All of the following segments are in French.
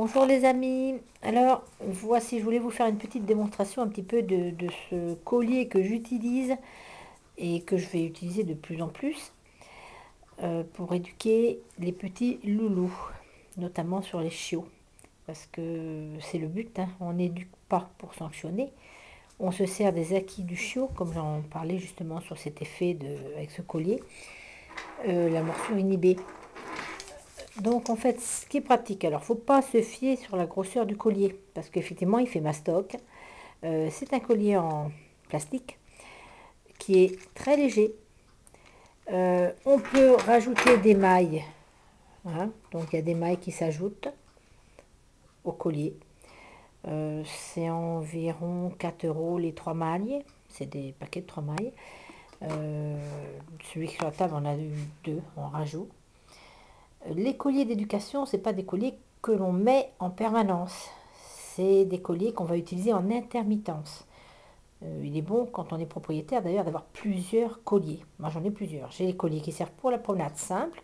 Bonjour les amis, alors voici, je voulais vous faire une petite démonstration un petit peu de, ce collier que j'utilise et que je vais utiliser de plus en plus euh, pour éduquer les petits loulous, notamment sur les chiots, parce que c'est le but, hein. on n'éduque pas pour sanctionner, on se sert des acquis du chiot, comme j'en parlais justement sur cet effet de, avec ce collier, euh, la morsure inhibée. Donc en fait, ce qui est pratique, alors faut pas se fier sur la grosseur du collier, parce qu'effectivement il fait mastoc. Euh, c'est un collier en plastique qui est très léger. Euh, on peut rajouter des mailles, hein. donc il y a des mailles qui s'ajoutent au collier. Euh, c'est environ 4 euros les trois mailles, c'est des paquets de trois mailles. celui qui est sur la table, on a eu deux, on rajoute. Les colliers d'éducation, ce pas des colliers que l'on met en permanence. C'est des colliers qu'on va utiliser en intermittence. Euh, il est bon, quand on est propriétaire d'ailleurs, d'avoir plusieurs colliers. Moi j'en ai plusieurs. J'ai les colliers qui servent pour la promenade simple.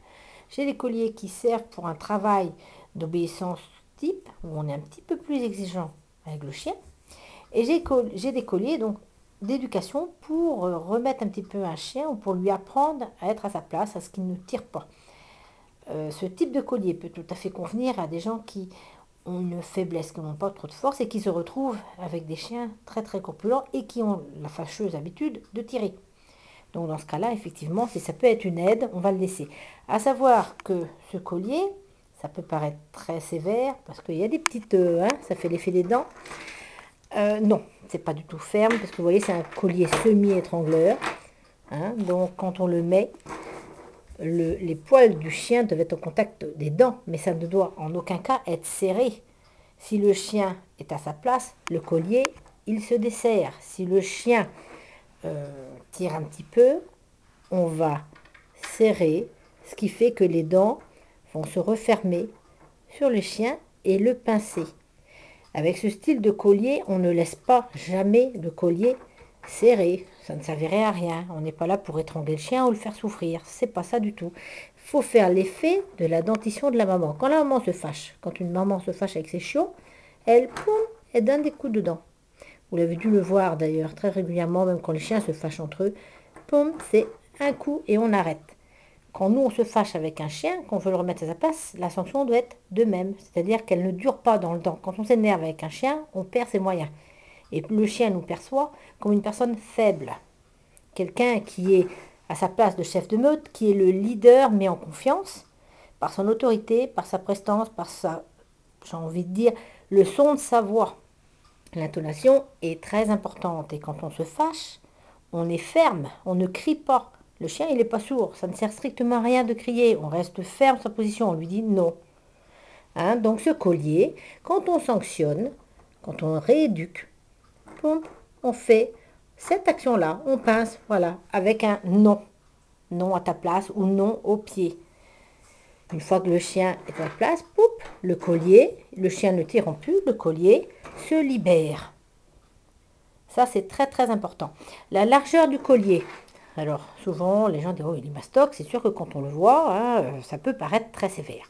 J'ai les colliers qui servent pour un travail d'obéissance type, où on est un petit peu plus exigeant avec le chien. Et j'ai des colliers donc d'éducation pour euh, remettre un petit peu un chien ou pour lui apprendre à être à sa place, à ce qu'il ne tire pas. Euh, ce type de collier peut tout à fait convenir à des gens qui ont une faiblesse, qui n'ont pas trop de force et qui se retrouvent avec des chiens très très corpulents et qui ont la fâcheuse habitude de tirer. Donc dans ce cas-là, effectivement, si ça peut être une aide, on va le laisser. À savoir que ce collier, ça peut paraître très sévère parce qu'il y a des petites, euh, hein, ça fait l'effet des dents. Euh, non, c'est pas du tout ferme parce que vous voyez, c'est un collier semi-étrangleur. Hein. donc quand on le met, les poils du chien doivent être au contact des dents, mais ça ne doit en aucun cas être serré. Si le chien est à sa place, le collier, il se dessert. Si le chien euh, tire un petit peu, on va serrer, ce qui fait que les dents vont se refermer sur le chien et le pincer. Avec ce style de collier, on ne laisse pas jamais le collier serré. Ça ne servirait à rien. On n'est pas là pour étrangler le chien ou le faire souffrir. C'est pas ça du tout. Il faut faire l'effet de la dentition de la maman. Quand la maman se fâche, quand une maman se fâche avec ses chiots, elle, poum, elle donne des coups de dents. Vous l'avez dû le voir d'ailleurs très régulièrement, même quand les chiens se fâchent entre eux. Poum, c'est un coup et on arrête. Quand nous, on se fâche avec un chien, qu'on veut le remettre à sa place, la sanction doit être de même. C'est-à-dire qu'elle ne dure pas dans le temps. Quand on s'énerve avec un chien, on perd ses moyens. Et le chien nous perçoit comme une personne faible. Quelqu'un qui est à sa place de chef de meute, qui est le leader mais en confiance, par son autorité, par sa prestance, par sa, j'ai envie de dire, le son de sa voix. L'intonation est très importante et quand on se fâche, on est ferme, on ne crie pas. Le chien, il n'est pas sourd, ça ne sert strictement à rien de crier, on reste ferme sa position, on lui dit non. Hein, donc ce collier, quand on sanctionne, quand on rééduque, on fait cette action-là, on pince, voilà, avec un non. Non à ta place ou non au pied. Une fois que le chien est en place, poup, le collier, le chien ne tirant plus, le collier se libère. Ça, c'est très très important. La largeur du collier. Alors, souvent, les gens disent, oh, il est mastoc. C'est sûr que quand on le voit, hein, ça peut paraître très sévère.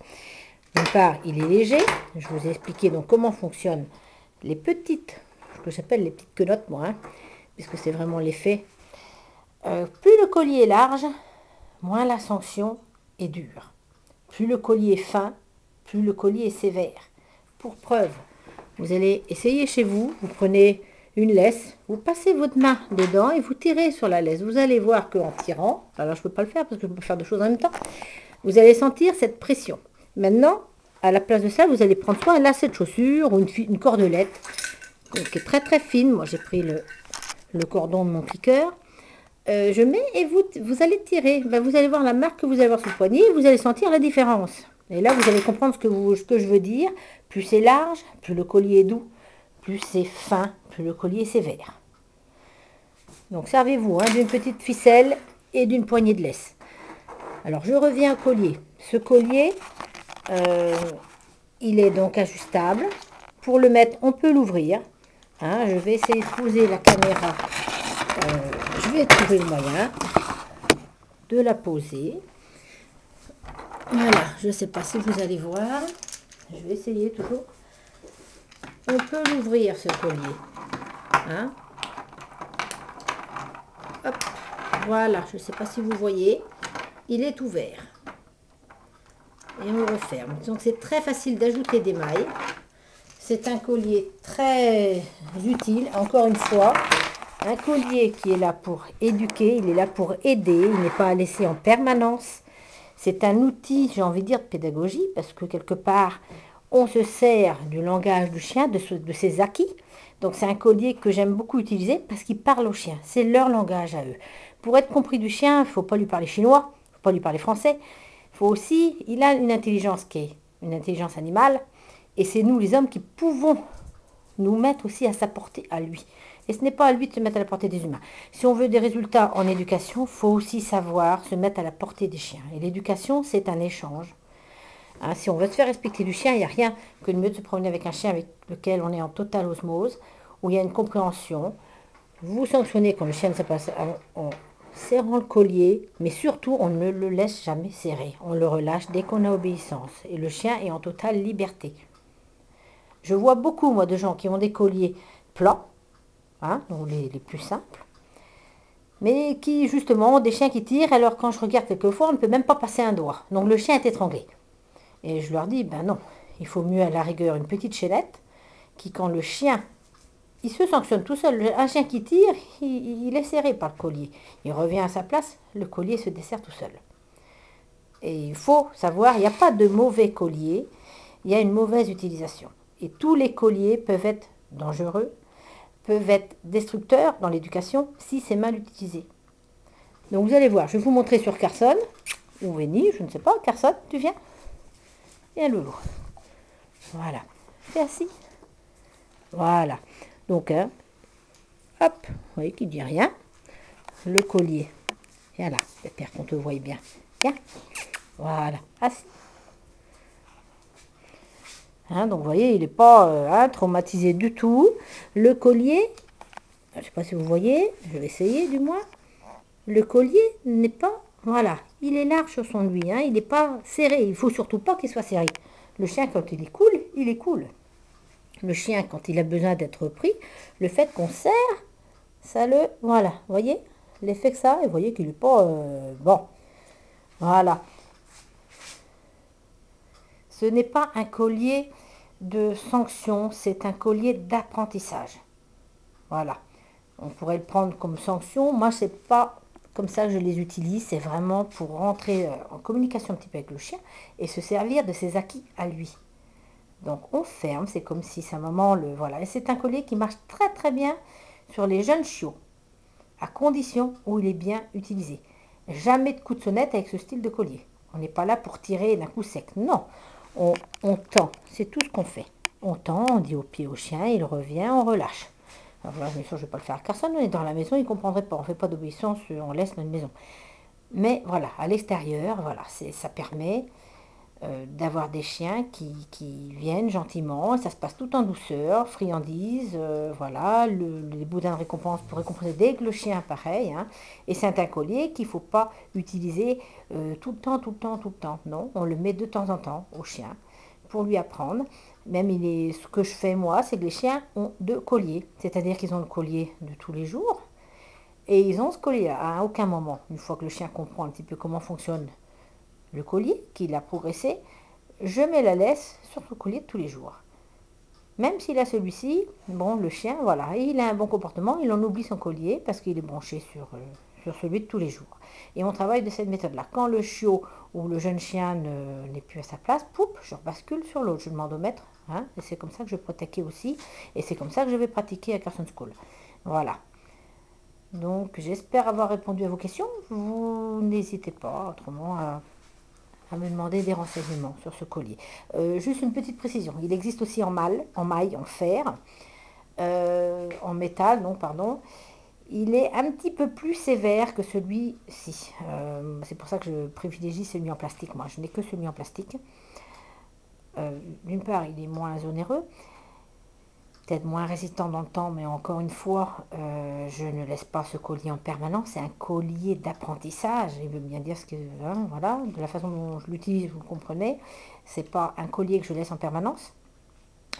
D'une part, il est léger. Je vous ai expliqué donc comment fonctionnent les petites que j'appelle les petites quenottes, moi, hein, puisque c'est vraiment l'effet. Euh, plus le collier est large, moins la sanction est dure. Plus le collier est fin, plus le collier est sévère. Pour preuve, vous allez essayer chez vous, vous prenez une laisse, vous passez votre main dedans et vous tirez sur la laisse. Vous allez voir qu'en tirant, alors je ne peux pas le faire parce que je peux faire deux choses en même temps, vous allez sentir cette pression. Maintenant, à la place de ça, vous allez prendre soit un lacet de chaussure ou une, une cordelette qui est très très fine. Moi j'ai pris le, le, cordon de mon piqueur. Euh, je mets et vous, vous allez tirer. Ben, vous allez voir la marque que vous allez avoir sur le poignet et vous allez sentir la différence. Et là vous allez comprendre ce que, vous, ce que je veux dire. Plus c'est large, plus le collier est doux, plus c'est fin, plus le collier est sévère. Donc servez-vous hein, d'une petite ficelle et d'une poignée de laisse. Alors je reviens au collier. Ce collier, euh, il est donc ajustable. Pour le mettre, on peut l'ouvrir. Hein, je vais essayer de poser la caméra. Euh, je vais trouver le moyen de la poser. Voilà, je ne sais pas si vous allez voir. Je vais essayer toujours. On peut l'ouvrir ce collier. Hein Hop, voilà, je ne sais pas si vous voyez. Il est ouvert. Et on le referme. Donc c'est très facile d'ajouter des mailles. C'est un collier très utile, encore une fois. Un collier qui est là pour éduquer, il est là pour aider, il n'est pas à laisser en permanence. C'est un outil, j'ai envie de dire, de pédagogie, parce que quelque part, on se sert du langage du chien, de, ses acquis. Donc c'est un collier que j'aime beaucoup utiliser parce qu'il parle au chien. C'est leur langage à eux. Pour être compris du chien, il ne faut pas lui parler chinois, il ne faut pas lui parler français. Faut aussi, il a une intelligence qui est une intelligence animale, et c'est nous, les hommes, qui pouvons nous mettre aussi à sa portée à lui. Et ce n'est pas à lui de se mettre à la portée des humains. Si on veut des résultats en éducation, il faut aussi savoir se mettre à la portée des chiens. Et l'éducation, c'est un échange. Hein, si on veut se faire respecter du chien, il n'y a rien que de mieux de se promener avec un chien avec lequel on est en totale osmose, où il y a une compréhension. Vous sanctionnez quand le chien ne sait pas en serrant le collier, mais surtout on ne le laisse jamais serrer. On le relâche dès qu'on a obéissance. Et le chien est en totale liberté. Je vois beaucoup, moi, de gens qui ont des colliers plats, hein, donc les, plus simples, mais qui, justement, ont des chiens qui tirent, alors quand je regarde quelquefois, on ne peut même pas passer un doigt. Donc le chien est étranglé. Et je leur dis, ben non, il faut mieux à la rigueur une petite chaînette, qui, quand le chien, il se sanctionne tout seul. Un chien qui tire, il, il est serré par le collier. Il revient à sa place, le collier se dessert tout seul. Et il faut savoir, il n'y a pas de mauvais collier, il y a une mauvaise utilisation. Et tous les colliers peuvent être dangereux, peuvent être destructeurs dans l'éducation si c'est mal utilisé. Donc vous allez voir, je vais vous montrer sur Carson, ou Véni, je ne sais pas, Carson, tu viens un loulou. Voilà. Fais assis. Voilà. Donc, hein, hop, vous voyez qu'il ne dit rien. Le collier. Viens là, j'espère qu'on te voit bien. Viens. Voilà. Assis. Hein, donc vous voyez, il n'est pas euh, hein, traumatisé du tout. Le collier, je ne sais pas si vous voyez, je vais essayer du moins. Le collier n'est pas, voilà, il est large sur son lui, hein, il n'est pas serré. Il faut surtout pas qu'il soit serré. Le chien, quand il est cool, il est cool. Le chien, quand il a besoin d'être pris, le fait qu'on serre, ça le... Voilà, vous voyez l'effet que ça, et vous voyez qu'il n'est pas... Euh, bon, voilà. Ce n'est pas un collier de sanction, c'est un collier d'apprentissage. Voilà. On pourrait le prendre comme sanction. Moi, c'est pas comme ça que je les utilise. C'est vraiment pour rentrer euh, en communication un petit peu avec le chien et se servir de ses acquis à lui. Donc, on ferme. C'est comme si sa maman le... Voilà. Et c'est un collier qui marche très très bien sur les jeunes chiots, à condition où il est bien utilisé. Jamais de coup de sonnette avec ce style de collier. On n'est pas là pour tirer d'un coup sec. Non, on, tend. C'est tout ce qu'on fait. On tend, on dit au pied au chien, il revient, on relâche. Alors bien sûr, je ne vais pas le faire à personne. On est dans la maison, il ne comprendrait pas. On ne fait pas d'obéissance, on laisse notre maison. Mais voilà, à l'extérieur, voilà, ça permet euh, d'avoir des chiens qui, viennent gentiment, ça se passe tout en douceur, friandise, euh, voilà, les boudins de récompense pour récompenser dès que le chien apparaît, hein. et c'est un collier qu'il ne faut pas utiliser euh, tout le temps, tout le temps, tout le temps, non, on le met de temps en temps au chien pour lui apprendre, même il est, ce que je fais moi, c'est que les chiens ont deux colliers, c'est-à-dire qu'ils ont le collier de tous les jours, et ils ont ce collier à aucun moment, une fois que le chien comprend un petit peu comment fonctionne le collier, qu'il a progressé, je mets la laisse sur le collier tous les jours. Même s'il a celui-ci, bon, le chien, voilà, il a un bon comportement, il en oublie son collier parce qu'il est branché sur, euh, celui de tous les jours. Et on travaille de cette méthode-là. Quand le chiot ou le jeune chien n'est plus à sa place, poup, je bascule sur l'autre, je demande au maître, hein, et c'est comme ça que je pratiquer aussi, et c'est comme ça que je vais pratiquer à Carson School. Voilà. Donc j'espère avoir répondu à vos questions. Vous n'hésitez pas autrement me demander des renseignements sur ce collier. Euh, juste une petite précision, il existe aussi en mal, en maille, en fer, euh, en métal, non, pardon. Il est un petit peu plus sévère que celui-ci. Euh, c'est pour ça que je privilégie celui en plastique. Moi, je n'ai que celui en plastique. D'une part, il est moins onéreux. Peut-être moins résistant dans le temps, mais encore une fois, euh, je ne laisse pas ce collier en permanence. C'est un collier d'apprentissage. Il veut bien dire ce que, hein, voilà, de la façon dont je l'utilise, vous comprenez. C'est pas un collier que je laisse en permanence.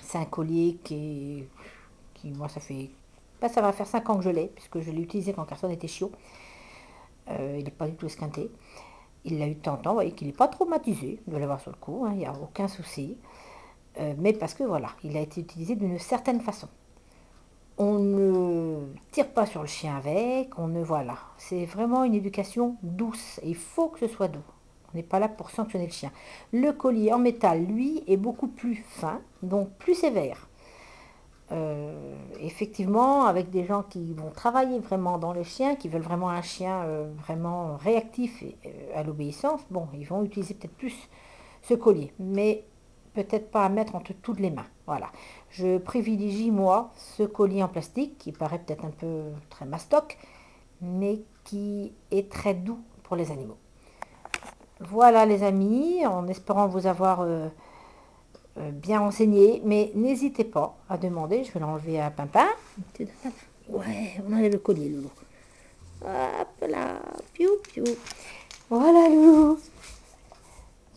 C'est un collier qui, qui moi, ça fait, ben, ça va faire 5 ans que je l'ai, puisque je l'ai utilisé quand personne était chiot. Euh, il n'est pas du tout esquinté. Il l'a eu de temps vous voyez qu'il n'est pas traumatisé de l'avoir sur le coup, hein, il n'y a aucun souci. Euh, mais parce que voilà, il a été utilisé d'une certaine façon. On ne tire pas sur le chien avec, on ne voilà. C'est vraiment une éducation douce. il faut que ce soit doux. On n'est pas là pour sanctionner le chien. Le collier en métal, lui, est beaucoup plus fin, donc plus sévère. Euh, effectivement, avec des gens qui vont travailler vraiment dans le chien, qui veulent vraiment un chien euh, vraiment réactif à l'obéissance, bon, ils vont utiliser peut-être plus ce collier. Mais peut-être pas à mettre entre toutes les mains. Voilà. Je privilégie, moi, ce collier en plastique, qui paraît peut-être un peu très mastoc, mais qui est très doux pour les animaux. Voilà les amis, en espérant vous avoir euh, euh, bien enseigné, mais n'hésitez pas à demander, je vais l'enlever à Pimpin. Ouais, on enlève le collier, Loulou. Hop là, piou, piou. Voilà, Loulou.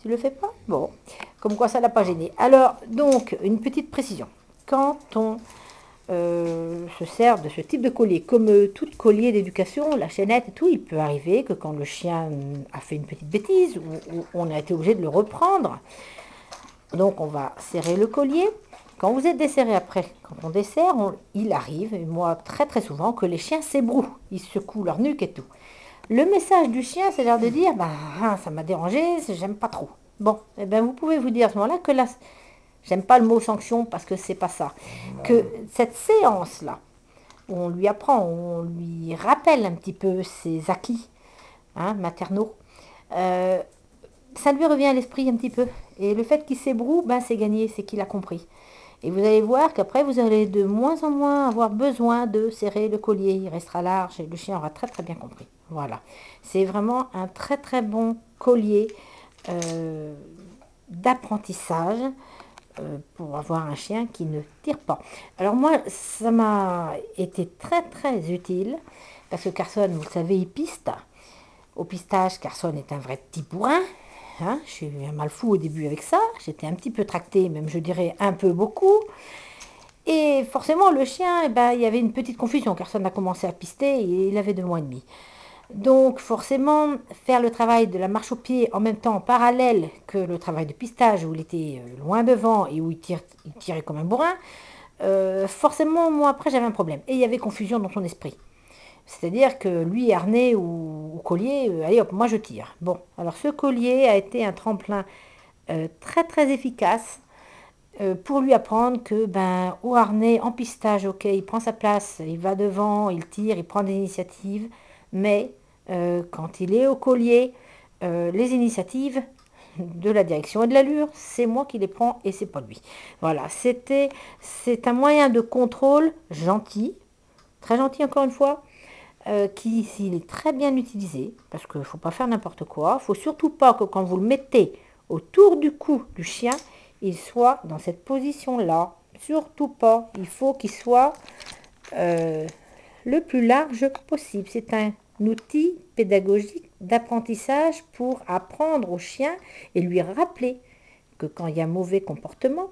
Tu le fais pas? Bon. Comme quoi, ça l'a pas gêné. Alors, donc, une petite précision. Quand on euh, se sert de ce type de collier, comme euh, tout collier d'éducation, la chaînette et tout, il peut arriver que quand le chien a fait une petite bêtise, ou, on a été obligé de le reprendre. Donc, on va serrer le collier. Quand vous êtes desserré après, quand on dessert, il arrive, et moi très très souvent, que les chiens s'ébrouent. Ils secouent leur nuque et tout. Le message du chien, c'est l'air de dire, bah, ça m'a dérangé, j'aime pas trop. Bon, eh ben vous pouvez vous dire à ce moment-là que là, j'aime pas le mot sanction parce que c'est pas ça. Que cette séance-là, où on lui apprend, on lui rappelle un petit peu ses acquis hein, maternaux, euh, ça lui revient à l'esprit un petit peu. Et le fait qu'il s'ébroue, ben c'est gagné, c'est qu'il a compris. Et vous allez voir qu'après, vous allez de moins en moins avoir besoin de serrer le collier. Il restera large et le chien aura très très bien compris. Voilà. C'est vraiment un très très bon collier euh, d'apprentissage euh, pour avoir un chien qui ne tire pas. Alors moi, ça m'a été très très utile parce que Carson, vous le savez, il piste. Au pistage, Carson est un vrai petit bourrin. Hein. je suis un mal fou au début avec ça. J'étais un petit peu tracté, même je dirais un peu beaucoup. Et forcément, le chien, eh ben, il y avait une petite confusion. Carson a commencé à pister et il avait deux mois et demi. Donc forcément, faire le travail de la marche au pied en même temps en parallèle que le travail de pistage où il était euh, loin devant et où il, tirait comme un bourrin, euh, forcément, moi après j'avais un problème. Et il y avait confusion dans son esprit. C'est-à-dire que lui, harnais ou, collier, euh, allez hop, moi je tire. Bon, alors ce collier a été un tremplin très très efficace pour lui apprendre que ben au harnais, en pistage, ok, il prend sa place, il va devant, il tire, il prend des initiatives, mais euh, quand il est au collier, euh, les initiatives de la direction et de l'allure, c'est moi qui les prends et c'est pas lui. Voilà, c'était c'est un moyen de contrôle gentil, très gentil encore une fois, euh, qui s'il est très bien utilisé, parce qu'il ne faut pas faire n'importe quoi, il ne faut surtout pas que quand vous le mettez autour du cou du chien, il soit dans cette position-là. Surtout pas. Il faut qu'il soit le plus large possible. C'est un outil pédagogique d'apprentissage pour apprendre au chien et lui rappeler que quand il y a un mauvais comportement,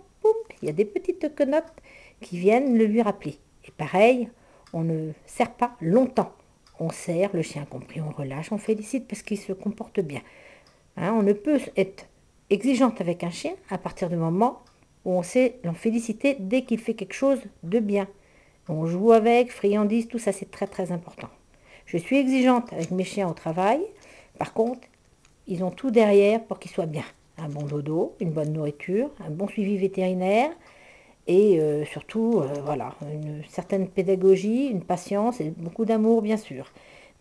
il y a des petites quenottes qui viennent le lui rappeler. Et pareil, on ne sert pas longtemps. On sert, le chien compris, on relâche, on félicite parce qu'il se comporte bien. Hein, on ne peut être exigeante avec un chien à partir du moment où on sait l'en féliciter dès qu'il fait quelque chose de bien. On joue avec, friandise, tout ça c'est très très important. Je suis exigeante avec mes chiens au travail. Par contre, ils ont tout derrière pour qu'ils soient bien. Un bon dodo, une bonne nourriture, un bon suivi vétérinaire et euh, surtout, euh, voilà, une certaine pédagogie, une patience et beaucoup d'amour, bien sûr.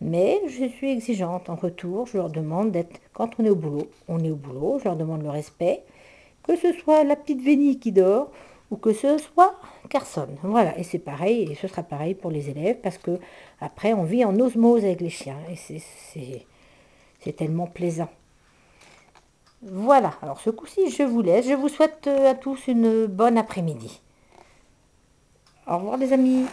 Mais je suis exigeante en retour. Je leur demande d'être, quand on est au boulot, on est au boulot. Je leur demande le respect. Que ce soit la petite Vénie qui dort ou que ce soit Carson. Voilà, et c'est pareil, et ce sera pareil pour les élèves, parce que après on vit en osmose avec les chiens, et c'est tellement plaisant. Voilà, alors ce coup-ci je vous laisse, je vous souhaite euh, à tous une bonne après-midi. Au revoir les amis